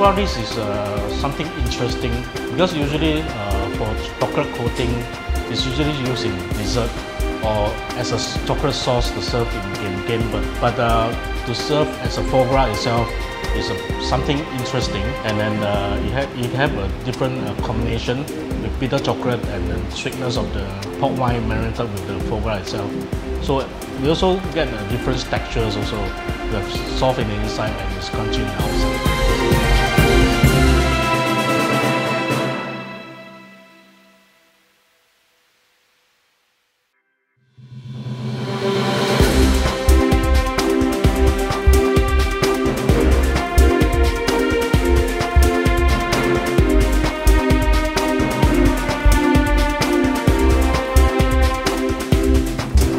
gras dish is uh, something interesting because usually uh, for chocolate coating, it's usually used in dessert or as a chocolate sauce to serve in, in game. But, but uh, to serve as a foie gras itself is a, something interesting. And then uh, you, have, you have a different uh, combination with bitter chocolate and the sweetness of the port wine marinated with the foie gras itself. So we also get different textures also. Have soft in the inside and it's crunchy in the outside.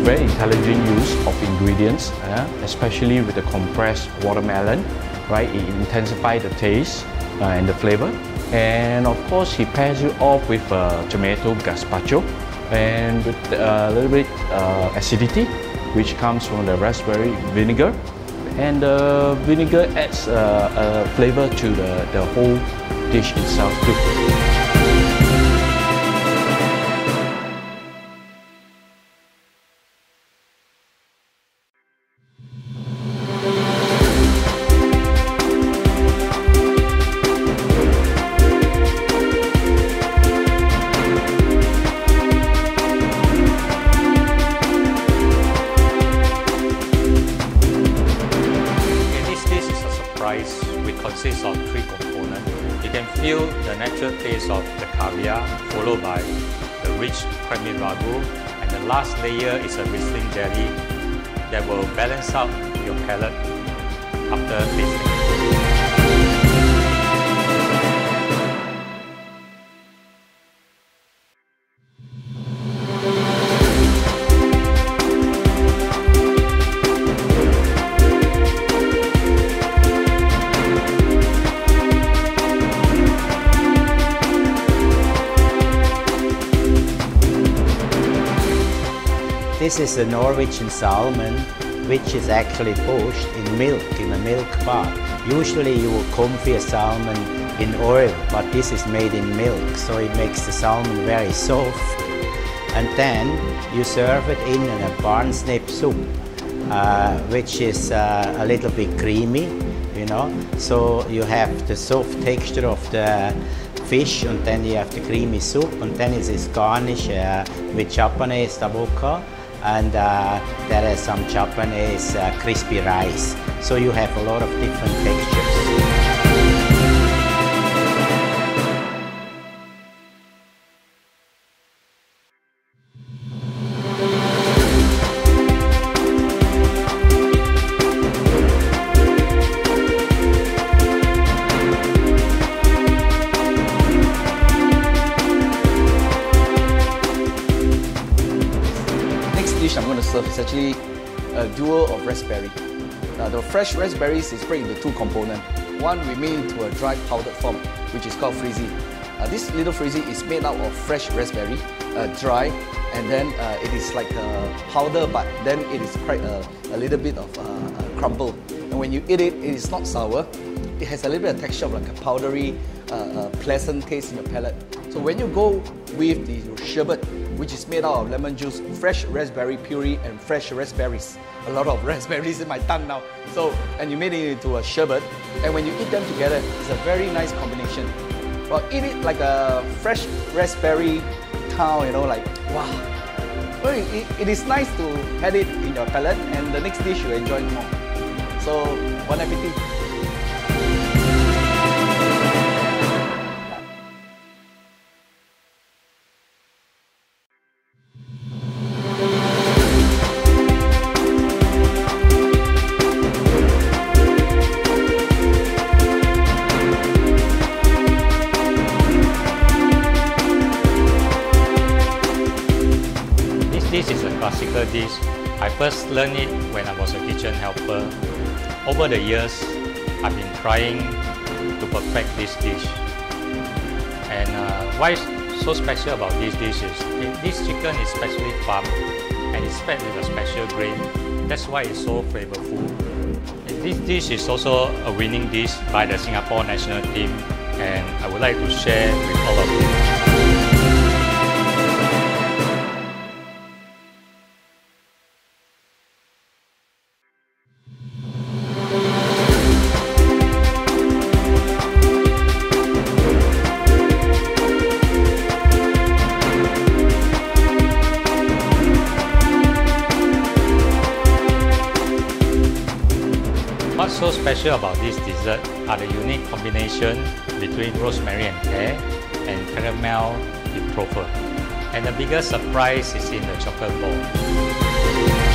Very intelligent use of ingredients, uh, especially with the compressed watermelon, right? It intensifies the taste uh, and the flavor. And of course, he pairs it off with uh, tomato gazpacho and with a little bit uh, acidity, which comes from the raspberry vinegar. And the vinegar adds uh, a flavor to the, the whole dish itself too. Feel the natural taste of the caviar, followed by the rich creamy ragu, and the last layer is a Riesling jelly that will balance out your palate after tasting. This is a Norwegian salmon, which is actually poached in milk, in a milk bath. Usually you will confit a salmon in oil, but this is made in milk, so it makes the salmon very soft. And then you serve it in a parsnip soup, uh, which is uh, a little bit creamy, you know. So you have the soft texture of the fish, and then you have the creamy soup, and then it is garnished uh, with Japanese tobiko, and uh, there is some Japanese uh, crispy rice. So you have a lot of different textures. Serve is actually a duo of raspberry. Uh, the fresh raspberries is split into two components. One we made into a dry powdered form, which is called frizzy. Uh, this little frizzy is made out of fresh raspberry, uh, dry, and then uh, it is like a powder, but then it is quite a, a little bit of uh, uh, crumble. And when you eat it, it is not sour. It has a little bit of texture of like a powdery, uh, pleasant taste in your palate. So when you go with the sherbet, which is made out of lemon juice, fresh raspberry puree, and fresh raspberries. A lot of raspberries in my tongue now. So, and you made it into a sherbet, and when you eat them together, it's a very nice combination. Well, eat it like a fresh raspberry town, you know, like wow. Well, it, it is nice to have it in your palate, and the next dish you enjoy more. So, bon appetit. Classical dish. I first learned it when I was a kitchen helper. Over the years, I've been trying to perfect this dish. And uh, why it's so special about this dish is this chicken is specially farmed and it's fed with a special grain. That's why it's so flavorful. It This dish is also a winning dish by the Singapore national team and I would like to share with all of you. So special about this dessert are the unique combination between rosemary and pear and caramel with. And the biggest surprise is in the chocolate ball.